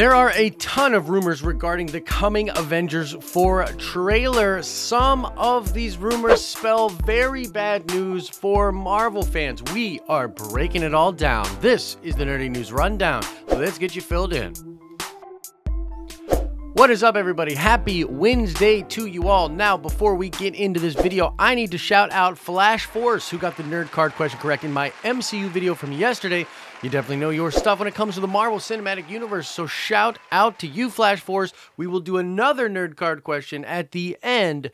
There are a ton of rumors regarding the coming Avengers 4 trailer. Some of these rumors spell very bad news for Marvel fans. We are breaking it all down. This is the Nerdy News Rundown. Let's get you filled in. What is up, everybody? Happy Wednesday to you all. Now, before we get into this video, I need to shout out Flash Force, who got the nerd card question correct in my MCU video from yesterday. You definitely know your stuff when it comes to the Marvel Cinematic Universe, so shout out to you, Flash Force. We will do another nerd card question at the end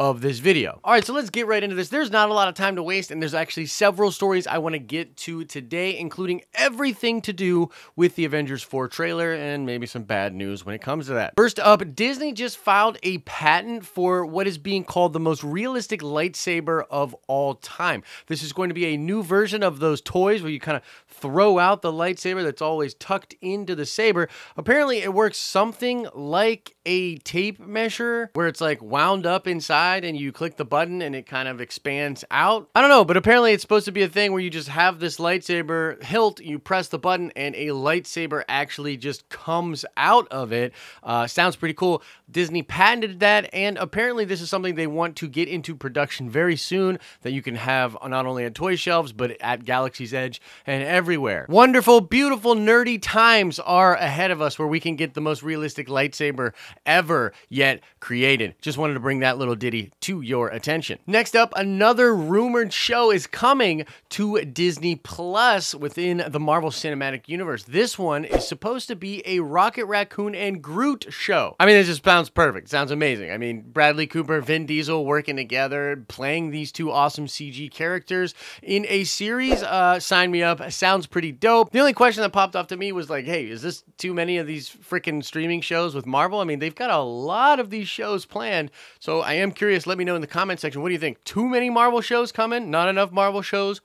of this video. All right, so let's get right into this. There's not a lot of time to waste, and there's actually several stories I want to get to today, including everything to do with the Avengers 4 trailer and maybe some bad news when it comes to that. First up, Disney just filed a patent for what is being called the most realistic lightsaber of all time. This is going to be a new version of those toys where you kind of throw out the lightsaber that's always tucked into the saber. Apparently, it works something like a tape measure where it's like wound up inside and you click the button and it kind of expands out. I don't know, but apparently it's supposed to be a thing where you just have this lightsaber hilt, you press the button, and a lightsaber actually just comes out of it. Uh, sounds pretty cool. Disney patented that, and apparently this is something they want to get into production very soon that you can have not only at toy shelves, but at Galaxy's Edge and everywhere. Wonderful, beautiful, nerdy times are ahead of us where we can get the most realistic lightsaber ever yet created. Just wanted to bring that little ditty to your attention. Next up, another rumored show is coming to Disney Plus within the Marvel Cinematic Universe. This one is supposed to be a Rocket Raccoon and Groot show. I mean, it just sounds perfect. Sounds amazing. I mean, Bradley Cooper, Vin Diesel working together, playing these two awesome CG characters in a series. Uh, sign me up. Sounds pretty dope. The only question that popped off to me was like, hey, is this too many of these freaking streaming shows with Marvel? I mean, they've got a lot of these shows planned. So I am curious. Let me know in the comment section. What do you think? Too many Marvel shows coming? Not enough Marvel shows?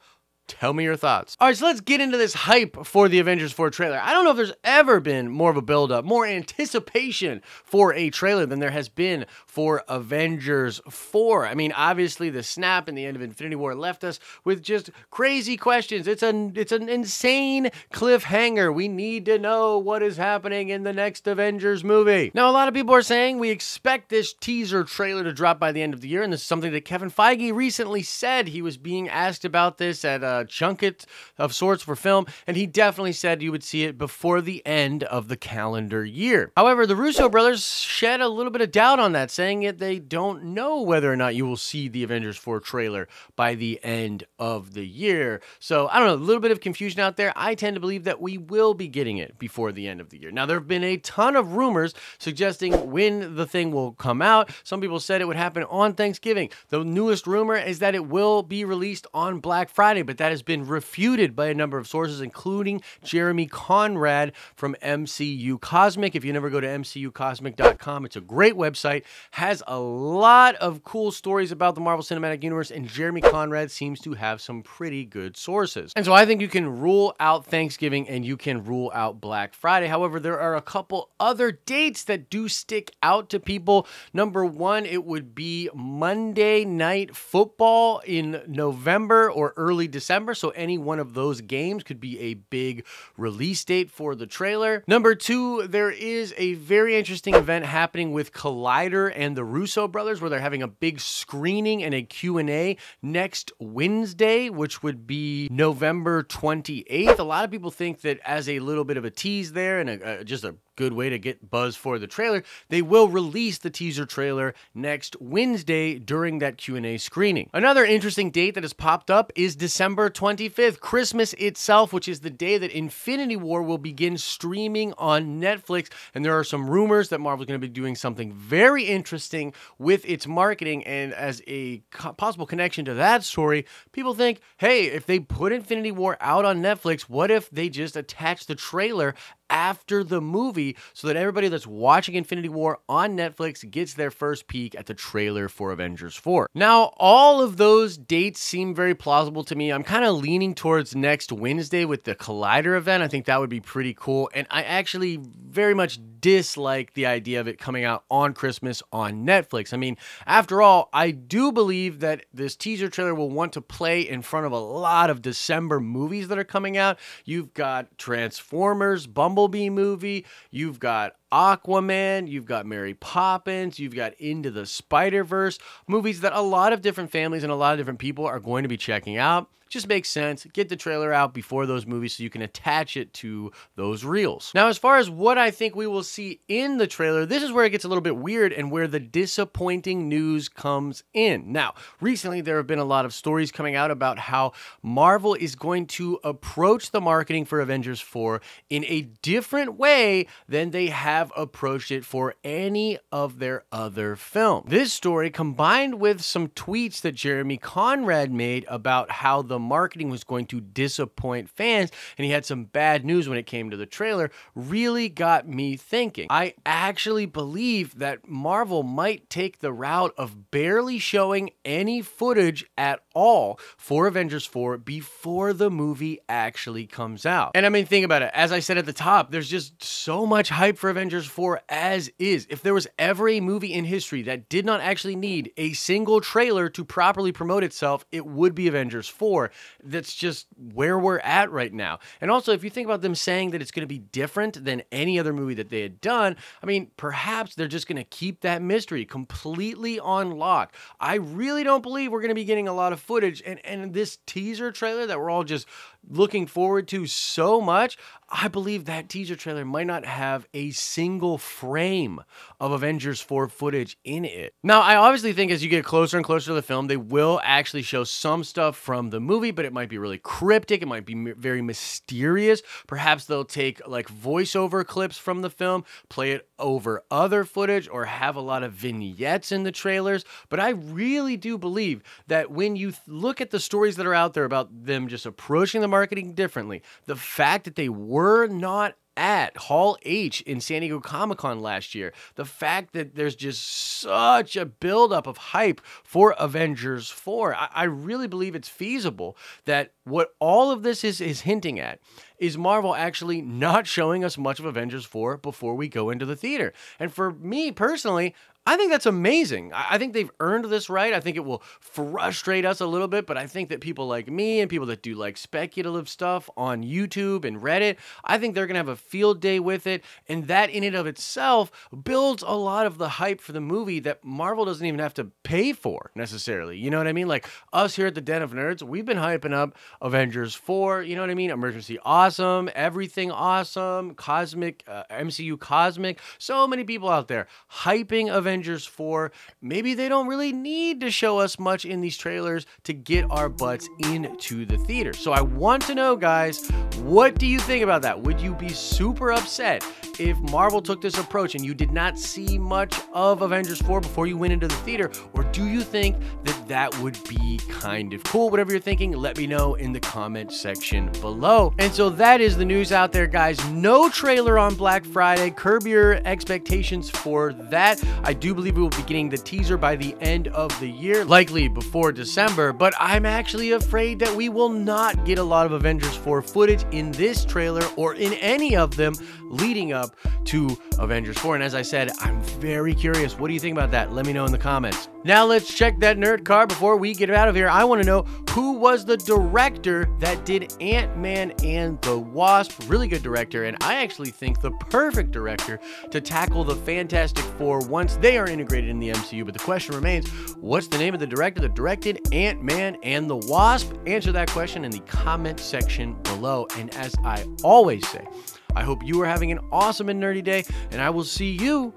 Tell me your thoughts. All right, so let's get into this hype for the Avengers 4 trailer. I don't know if there's ever been more of a buildup, more anticipation for a trailer than there has been for Avengers 4. I mean, obviously the snap and the end of Infinity War left us with just crazy questions. It's an it's an insane cliffhanger. We need to know what is happening in the next Avengers movie. Now, a lot of people are saying we expect this teaser trailer to drop by the end of the year, and this is something that Kevin Feige recently said. He was being asked about this at uh, uh, junket of sorts for film, and he definitely said you would see it before the end of the calendar year. However, the Russo brothers shed a little bit of doubt on that, saying that they don't know whether or not you will see the Avengers 4 trailer by the end of the year. So I don't know, a little bit of confusion out there. I tend to believe that we will be getting it before the end of the year. Now, there have been a ton of rumors suggesting when the thing will come out. Some people said it would happen on Thanksgiving. The newest rumor is that it will be released on Black Friday, but that that has been refuted by a number of sources, including Jeremy Conrad from MCU Cosmic. If you never go to mcucosmic.com, it's a great website, has a lot of cool stories about the Marvel Cinematic Universe, and Jeremy Conrad seems to have some pretty good sources. And so I think you can rule out Thanksgiving and you can rule out Black Friday. However, there are a couple other dates that do stick out to people. Number one, it would be Monday Night Football in November or early December. December, so any one of those games could be a big release date for the trailer. Number two, there is a very interesting event happening with Collider and the Russo brothers where they're having a big screening and a Q&A next Wednesday, which would be November 28th. A lot of people think that as a little bit of a tease there and a, just a good way to get buzz for the trailer. They will release the teaser trailer next Wednesday during that Q&A screening. Another interesting date that has popped up is December 25th, Christmas itself, which is the day that Infinity War will begin streaming on Netflix. And there are some rumors that Marvel's going to be doing something very interesting with its marketing. And as a possible connection to that story, people think, hey, if they put Infinity War out on Netflix, what if they just attach the trailer after the movie so that everybody that's watching Infinity War on Netflix gets their first peek at the trailer for Avengers 4. Now, all of those dates seem very plausible to me. I'm kind of leaning towards next Wednesday with the Collider event. I think that would be pretty cool. And I actually very much dislike the idea of it coming out on Christmas on Netflix. I mean, after all, I do believe that this teaser trailer will want to play in front of a lot of December movies that are coming out. You've got Transformers, Bumblebee movie, you've got Aquaman, you've got Mary Poppins, you've got Into the Spider Verse, movies that a lot of different families and a lot of different people are going to be checking out. Just makes sense. Get the trailer out before those movies so you can attach it to those reels. Now, as far as what I think we will see in the trailer, this is where it gets a little bit weird and where the disappointing news comes in. Now, recently there have been a lot of stories coming out about how Marvel is going to approach the marketing for Avengers 4 in a different way than they have approached it for any of their other films. This story, combined with some tweets that Jeremy Conrad made about how the the marketing was going to disappoint fans and he had some bad news when it came to the trailer really got me thinking. I actually believe that Marvel might take the route of barely showing any footage at all for Avengers 4 before the movie actually comes out. And I mean, think about it. As I said at the top, there's just so much hype for Avengers 4 as is. If there was ever a movie in history that did not actually need a single trailer to properly promote itself, it would be Avengers 4 that's just where we're at right now. And also, if you think about them saying that it's going to be different than any other movie that they had done, I mean, perhaps they're just going to keep that mystery completely on lock. I really don't believe we're going to be getting a lot of footage. And, and this teaser trailer that we're all just looking forward to so much, I believe that teaser trailer might not have a single frame of Avengers 4 footage in it. Now, I obviously think as you get closer and closer to the film, they will actually show some stuff from the movie, but it might be really cryptic. It might be very mysterious. Perhaps they'll take like voiceover clips from the film, play it over other footage, or have a lot of vignettes in the trailers. But I really do believe that when you look at the stories that are out there about them just approaching the marketing differently, the fact that they were not at Hall H in San Diego Comic Con last year. The fact that there's just such a buildup of hype for Avengers 4, I, I, really believe it's feasible that what all of this is, is hinting at is Marvel actually not showing us much of Avengers 4 before we go into the theater. And for me personally, I think that's amazing. I think they've earned this right. I think it will frustrate us a little bit, but I think that people like me and people that do like speculative stuff on YouTube and Reddit, I think they're going to have a field day with it. And that in and of itself builds a lot of the hype for the movie that Marvel doesn't even have to pay for necessarily. You know what I mean? Like us here at the Den of Nerds, we've been hyping up Avengers 4, you know what I mean? Emergency Awesome, Everything Awesome, Cosmic, uh, MCU Cosmic. So many people out there hyping Avengers Avengers 4, maybe they don't really need to show us much in these trailers to get our butts into the theater. So I want to know, guys, what do you think about that? Would you be super upset if Marvel took this approach and you did not see much of Avengers 4 before you went into the theater? Or do you think that that would be kind of cool? Whatever you're thinking, let me know in the comment section below. And so that is the news out there, guys. No trailer on Black Friday. Curb your expectations for that. I do believe we will be getting the teaser by the end of the year, likely before December, but I'm actually afraid that we will not get a lot of Avengers 4 footage in this trailer or in any of them leading up to Avengers 4. And as I said, I'm very curious. What do you think about that? Let me know in the comments. Now let's check that nerd card before we get out of here. I want to know who was the director that did Ant-Man and the Wasp. Really good director, and I actually think the perfect director to tackle the Fantastic Four once they are integrated in the MCU. But the question remains, what's the name of the director that directed Ant-Man and the Wasp? Answer that question in the comment section below. And as I always say, I hope you are having an awesome and nerdy day, and I will see you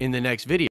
in the next video.